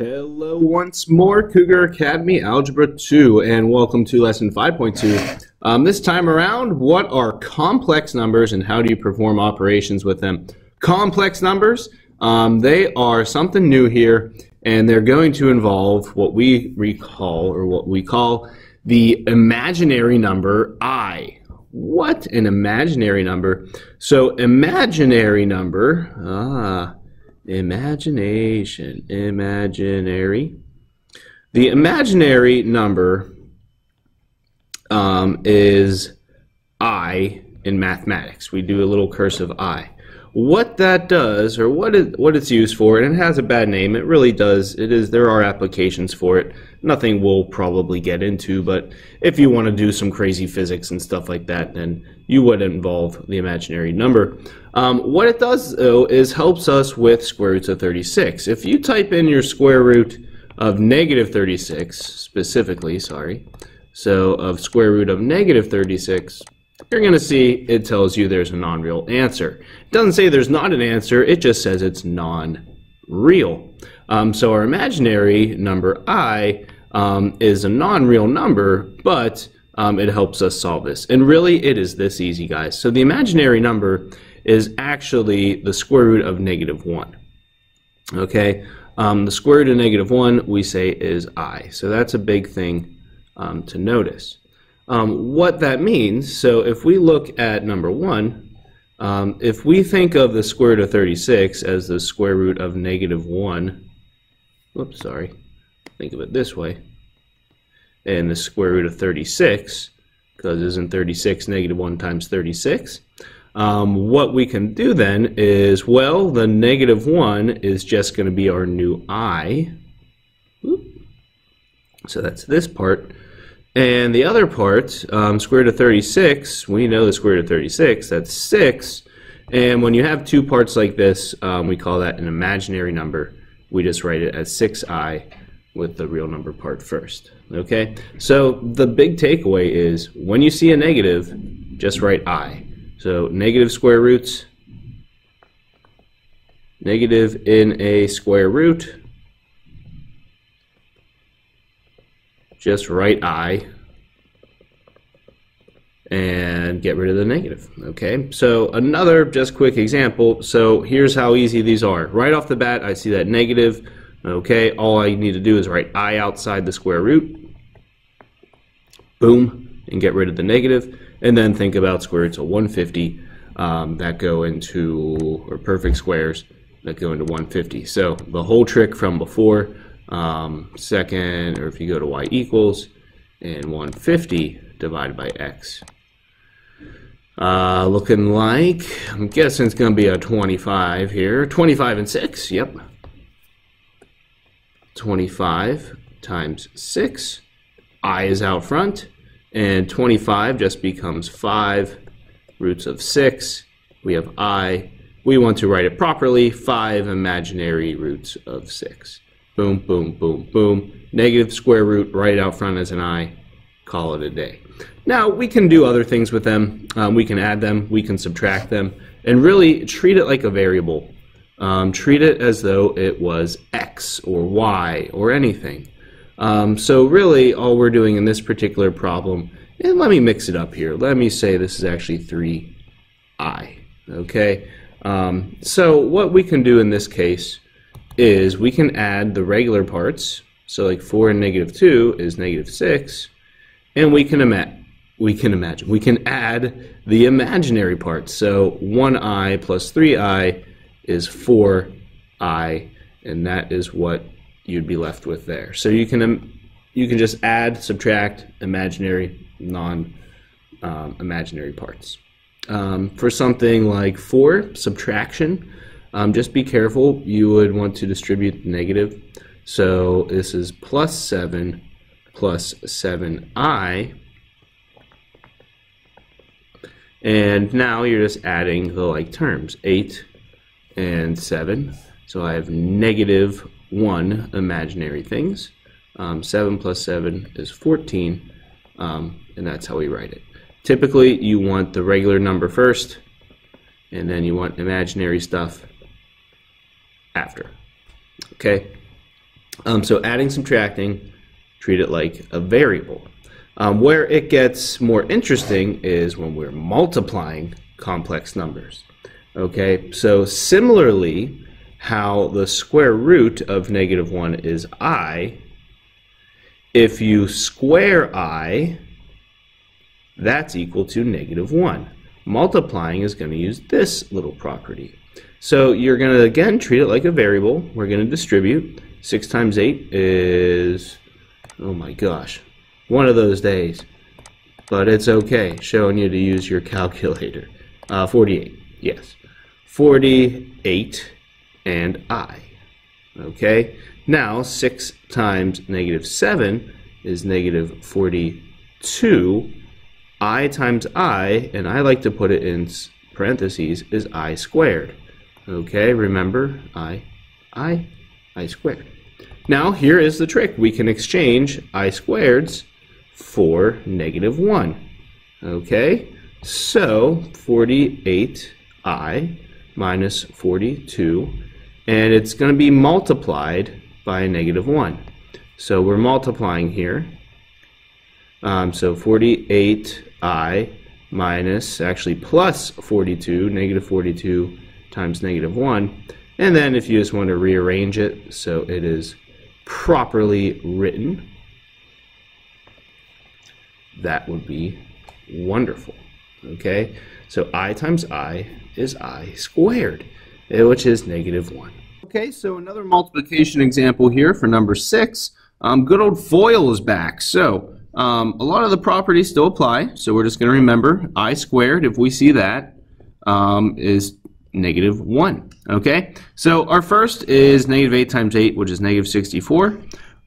Hello once more, Cougar Academy Algebra 2, and welcome to lesson 5.2. Um, this time around, what are complex numbers and how do you perform operations with them? Complex numbers, um, they are something new here, and they're going to involve what we recall, or what we call, the imaginary number i. What an imaginary number. So imaginary number, ah, Imagination, imaginary. The imaginary number um, is I in mathematics. We do a little cursive I. What that does, or what it, what it's used for, and it has a bad name. It really does. It is. There are applications for it. Nothing we'll probably get into, but if you want to do some crazy physics and stuff like that, then you would involve the imaginary number. Um, what it does, though, is helps us with square roots of 36. If you type in your square root of negative 36, specifically, sorry, so of square root of negative 36, you're going to see it tells you there's a non-real answer. It doesn't say there's not an answer, it just says it's non-real. Um, so our imaginary number i um, is a non-real number, but um, it helps us solve this. And really, it is this easy, guys. So the imaginary number is actually the square root of negative 1. Okay, um, the square root of negative 1 we say is i. So that's a big thing um, to notice. Um, what that means, so if we look at number 1, um, if we think of the square root of 36 as the square root of negative 1, whoops, sorry, think of it this way, and the square root of 36, because isn't 36 negative 1 times 36? Um, what we can do then is, well, the negative 1 is just going to be our new i. So that's this part. And the other part, um, square root of 36, we know the square root of 36, that's 6. And when you have two parts like this, um, we call that an imaginary number. We just write it as 6i with the real number part first. Okay? So the big takeaway is when you see a negative, just write i. So negative square roots, negative in a square root, just write i and get rid of the negative. Okay, so another just quick example. So here's how easy these are. Right off the bat, I see that negative. Okay, all I need to do is write i outside the square root. Boom, and get rid of the negative and then think about square roots of 150 um, that go into, or perfect squares that go into 150. So the whole trick from before, um, second, or if you go to y equals, and 150 divided by x. Uh, looking like, I'm guessing it's going to be a 25 here. 25 and 6, yep. 25 times 6. i is out front. And 25 just becomes 5 roots of 6. We have i. We want to write it properly, 5 imaginary roots of 6. Boom, boom, boom, boom. Negative square root right out front as an i. Call it a day. Now, we can do other things with them. Um, we can add them, we can subtract them, and really treat it like a variable. Um, treat it as though it was x or y or anything. Um, so really, all we're doing in this particular problem, and let me mix it up here. Let me say this is actually 3i, okay? Um, so what we can do in this case is we can add the regular parts. So like 4 and negative 2 is negative 6, and we can imagine we can imagine. We can add the imaginary parts. So 1i plus 3i is 4i, and that is what you'd be left with there. So you can you can just add, subtract imaginary, non um, imaginary parts. Um, for something like four subtraction, um, just be careful. You would want to distribute negative. So this is plus seven plus seven i. And now you're just adding the like terms, 8 and 7. So I have negative 1 imaginary things. Um, 7 plus 7 is 14, um, and that's how we write it. Typically, you want the regular number first, and then you want imaginary stuff after. Okay? Um, so adding, subtracting, treat it like a variable. Um, where it gets more interesting is when we're multiplying complex numbers. Okay, so similarly, how the square root of negative 1 is i, if you square i, that's equal to negative 1. Multiplying is going to use this little property. So you're going to, again, treat it like a variable. We're going to distribute. 6 times 8 is, oh my gosh, one of those days. But it's okay, showing you to use your calculator. Uh, 48, yes. 48 and i. Okay, now 6 times negative 7 is negative 42. i times i, and I like to put it in parentheses, is i squared. Okay, remember, i, i, i squared. Now, here is the trick. We can exchange i squareds for negative 1. Okay, so 48i minus 42, and it's going to be multiplied by a negative 1. So we're multiplying here. Um, so 48i minus, actually plus 42, negative 42 times negative 1. And then if you just want to rearrange it so it is properly written, that would be wonderful. Okay, so i times i is i squared, eh, which is negative 1. Okay, so another multiplication example here for number 6. Um, good old FOIL is back. So um, a lot of the properties still apply, so we're just going to remember i squared, if we see that, um, is negative 1. Okay, so our first is negative 8 times 8, which is negative 64.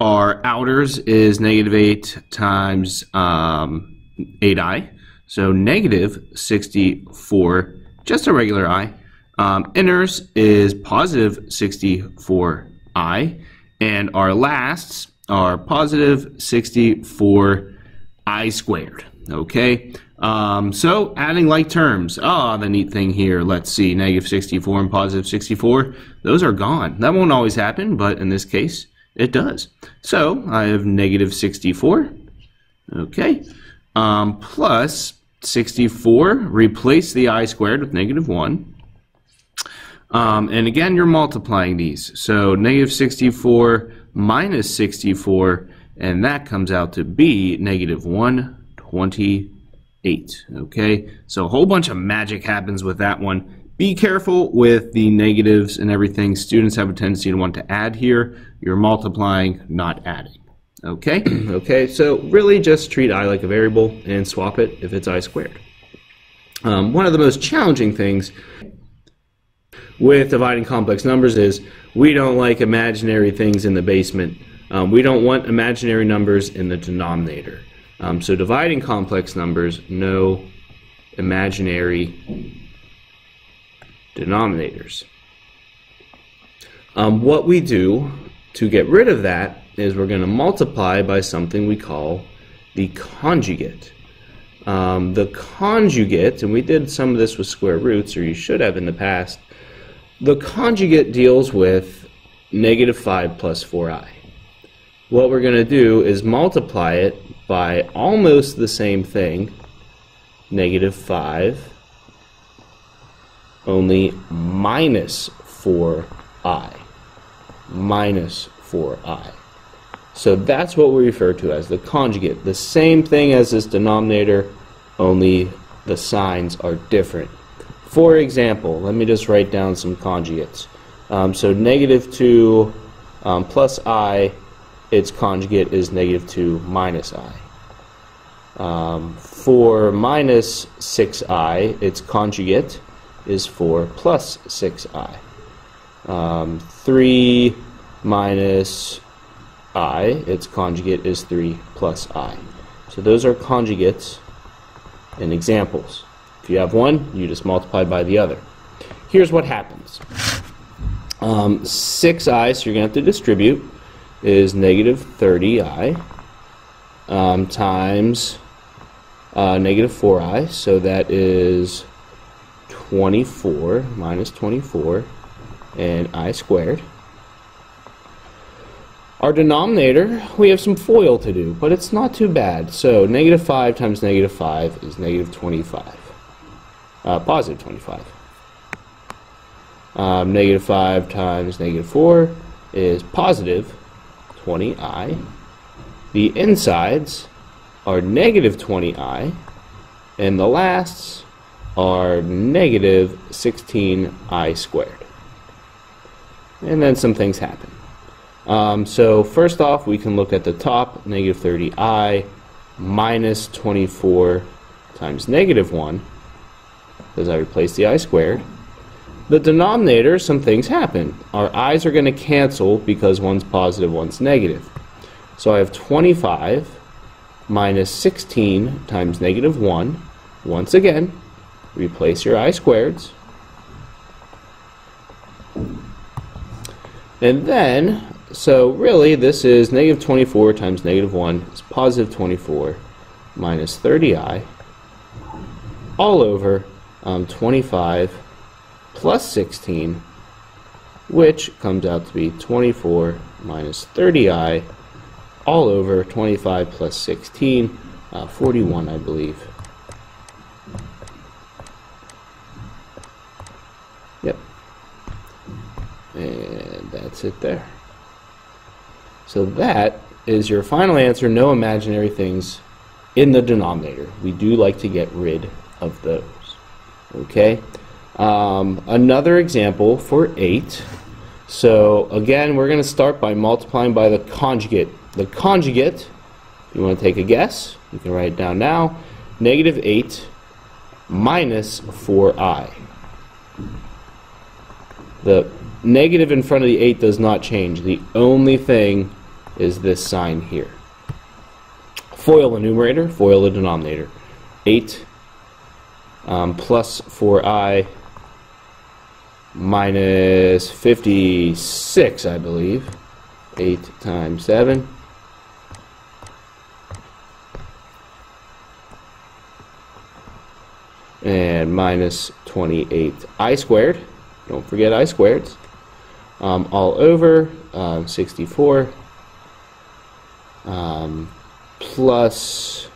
Our outers is negative 8 times um, 8i, so negative 64, just a regular i. Um, inners is positive 64i, and our lasts are positive 64i squared. Okay, um, so adding like terms. Ah, oh, the neat thing here. Let's see, negative 64 and positive 64. Those are gone. That won't always happen, but in this case, it does. So I have negative 64. Okay, um, plus 64. Replace the i squared with negative 1. Um, and again, you're multiplying these. So negative 64 minus 64, and that comes out to be negative 128. Okay, so a whole bunch of magic happens with that one. Be careful with the negatives and everything. Students have a tendency to want to add here. You're multiplying, not adding. Okay, okay, so really just treat i like a variable and swap it if it's i squared. Um, one of the most challenging things with dividing complex numbers is we don't like imaginary things in the basement. Um, we don't want imaginary numbers in the denominator. Um, so dividing complex numbers, no imaginary denominators. Um, what we do to get rid of that is we're going to multiply by something we call the conjugate. Um, the conjugate, and we did some of this with square roots, or you should have in the past, the conjugate deals with negative 5 plus 4i. What we're going to do is multiply it by almost the same thing, negative 5, only minus 4i. Minus 4i. So that's what we refer to as the conjugate. The same thing as this denominator, only the signs are different. For example, let me just write down some conjugates. Um, so negative 2 um, plus i, its conjugate is negative 2 minus i. Um, 4 minus 6i, its conjugate is 4 plus 6i. Um, 3 minus i, its conjugate is 3 plus i. So those are conjugates and examples. If you have one, you just multiply by the other. Here's what happens. Um, 6i, so you're going to have to distribute, is negative 30i um, times uh, negative 4i, so that is 24 minus 24 and i squared. Our denominator, we have some FOIL to do, but it's not too bad. So negative 5 times negative 5 is negative 25. Uh, positive 25. Um, negative 5 times negative 4 is positive 20i. The insides are negative 20i, and the lasts are negative 16i squared. And then some things happen. Um, so first off, we can look at the top, negative 30i minus 24 times negative 1, because I replaced the i squared. The denominator, some things happen. Our i's are going to cancel because one's positive, one's negative. So I have 25 minus 16 times negative 1. Once again, replace your i squareds. And then so really, this is negative 24 times negative 1 is positive 24 minus 30i all over um, 25 plus 16, which comes out to be 24 minus 30i all over 25 plus 16, uh, 41, I believe. Yep. And that's it there. So that is your final answer, no imaginary things in the denominator. We do like to get rid of those. Okay? Um, another example for 8. So again, we're going to start by multiplying by the conjugate. The conjugate, you want to take a guess, you can write it down now, negative 8 minus 4i. The negative in front of the 8 does not change. The only thing is this sign here. FOIL the numerator, FOIL the denominator. 8 um, plus 4i minus 56, I believe. 8 times 7. And minus 28i squared. Don't forget i squareds. Um, all over um, 64 um, plus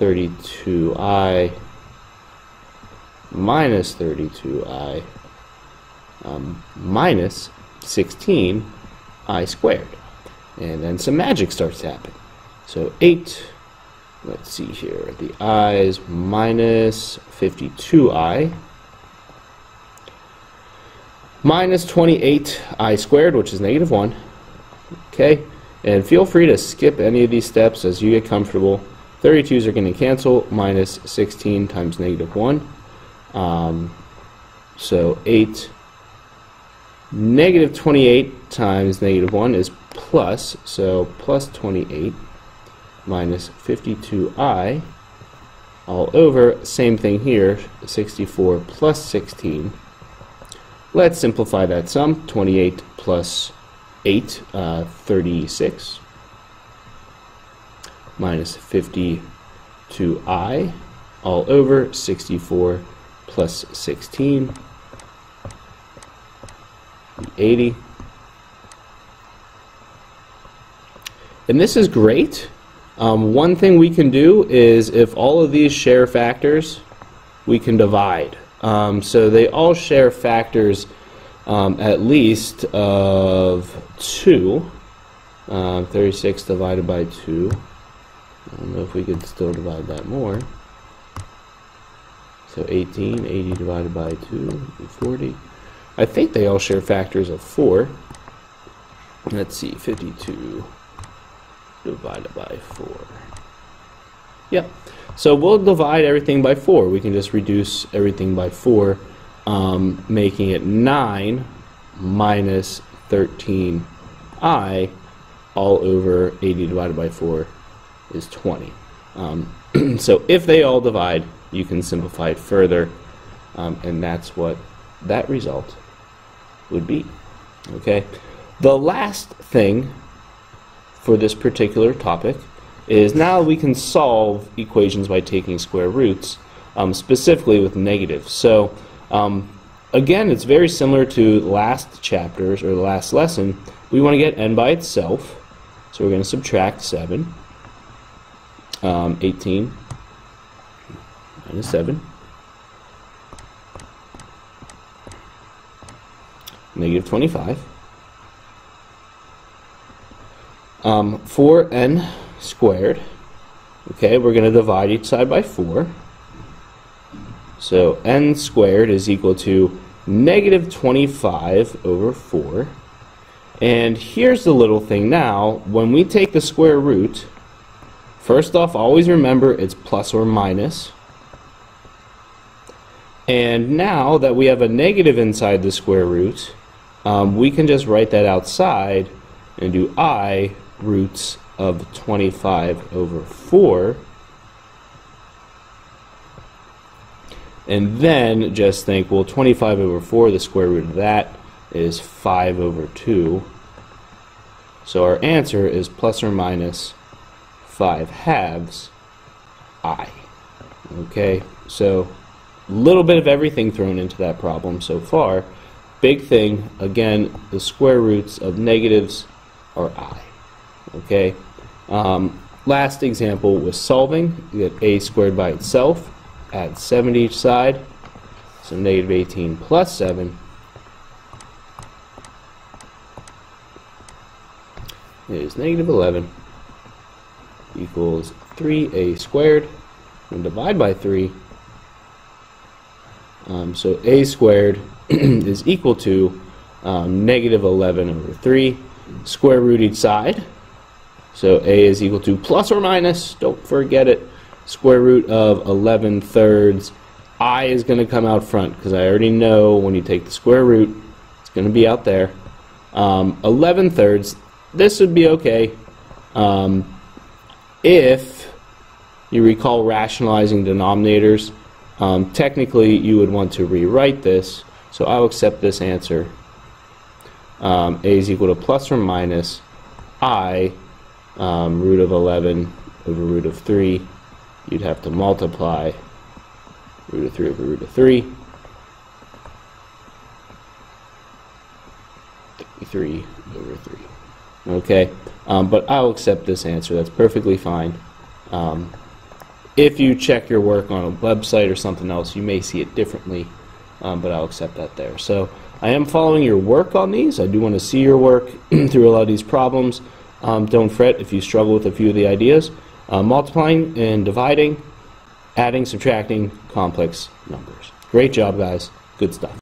32i minus 32i um, minus 16i squared. And then some magic starts to happen. So 8, let's see here, the i's minus 52i minus 28i squared, which is negative 1. Okay, and feel free to skip any of these steps as you get comfortable. 32s are going to cancel, minus 16 times negative 1. Um, so 8, negative 28 times negative 1 is plus, so plus 28 minus 52i all over, same thing here, 64 plus 16. Let's simplify that sum, 28 plus 8, uh, 36 minus 52i all over 64 plus 16 80 and this is great um, one thing we can do is if all of these share factors we can divide um, so they all share factors um, at least of 2. Uh, 36 divided by 2. I don't know if we could still divide that more. So 18, 80 divided by 2, 40. I think they all share factors of 4. Let's see, 52 divided by 4. Yep. So we'll divide everything by 4. We can just reduce everything by 4 um, making it 9 minus 13i all over 80 divided by 4 is 20. Um, so if they all divide, you can simplify it further, um, and that's what that result would be. Okay. The last thing for this particular topic is now we can solve equations by taking square roots, um, specifically with negatives. So um, again, it's very similar to last chapters or the last lesson, we want to get n by itself. So we're going to subtract 7. Um, 18 minus 7. Negative 25. Um, 4n squared. Okay, we're going to divide each side by 4. So n squared is equal to negative 25 over 4. And here's the little thing now. When we take the square root, first off, always remember it's plus or minus. And now that we have a negative inside the square root, um, we can just write that outside and do i roots of 25 over 4. And then just think, well, 25 over 4, the square root of that is 5 over 2. So our answer is plus or minus 5 halves i. Okay, so a little bit of everything thrown into that problem so far. Big thing, again, the square roots of negatives are i. Okay, um, last example was solving. You get a squared by itself, add 7 to each side, so negative 18 plus 7 is negative 11 equals 3a squared and divide by 3 um, so a squared is equal to um, negative 11 over 3 square root each side. So a is equal to plus or minus don't forget it square root of 11 thirds. I is going to come out front because I already know when you take the square root it's going to be out there. Um, 11 thirds this would be okay um, if you recall rationalizing denominators. Um, technically, you would want to rewrite this, so I'll accept this answer. Um, a is equal to plus or minus i um, root of 11 over root of 3. You'd have to multiply root of 3 over root of 3. 3 over 3. Okay, um, but I'll accept this answer. That's perfectly fine. Um, if you check your work on a website or something else, you may see it differently, um, but I'll accept that there. So I am following your work on these. I do want to see your work through a lot of these problems. Um, don't fret if you struggle with a few of the ideas. Uh, multiplying and dividing, adding, subtracting complex numbers. Great job, guys. Good stuff.